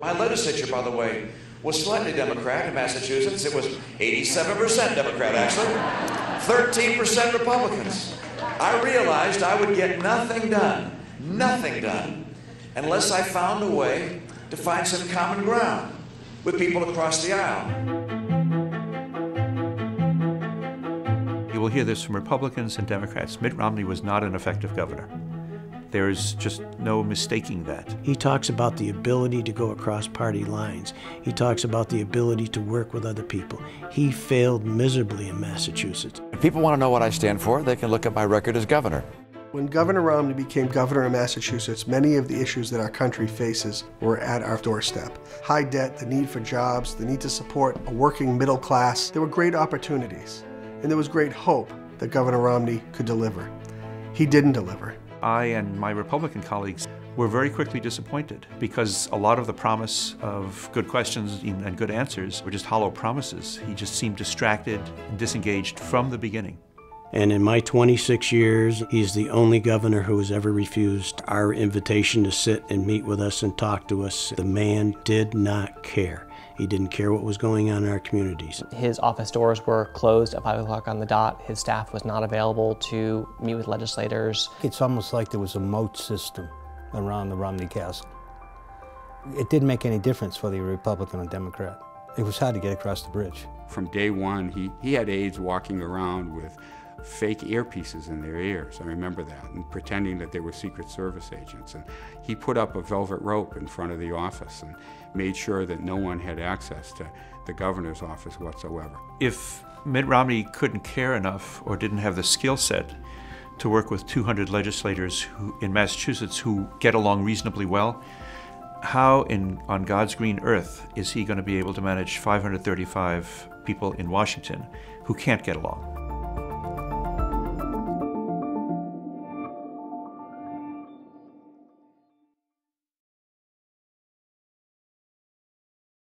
My legislature, by the way, was slightly Democrat in Massachusetts. It was 87% Democrat, actually, 13% Republicans. I realized I would get nothing done, nothing done, unless I found a way to find some common ground with people across the aisle. You will hear this from Republicans and Democrats. Mitt Romney was not an effective governor. There's just no mistaking that. He talks about the ability to go across party lines. He talks about the ability to work with other people. He failed miserably in Massachusetts. If people want to know what I stand for, they can look at my record as governor. When Governor Romney became governor of Massachusetts, many of the issues that our country faces were at our doorstep. High debt, the need for jobs, the need to support a working middle class. There were great opportunities, and there was great hope that Governor Romney could deliver. He didn't deliver. I and my Republican colleagues were very quickly disappointed because a lot of the promise of good questions and good answers were just hollow promises. He just seemed distracted and disengaged from the beginning. And in my 26 years, he's the only governor who has ever refused our invitation to sit and meet with us and talk to us. The man did not care. He didn't care what was going on in our communities. His office doors were closed at 5 o'clock on the dot. His staff was not available to meet with legislators. It's almost like there was a moat system around the Romney Castle. It didn't make any difference whether you're Republican or Democrat. It was hard to get across the bridge. From day one, he, he had aides walking around with fake earpieces in their ears. I remember that, and pretending that they were Secret Service agents. And he put up a velvet rope in front of the office and made sure that no one had access to the governor's office whatsoever. If Mitt Romney couldn't care enough or didn't have the skill set to work with 200 legislators who, in Massachusetts who get along reasonably well, how in, on God's green earth is he going to be able to manage 535 people in Washington who can't get along?